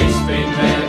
He's been.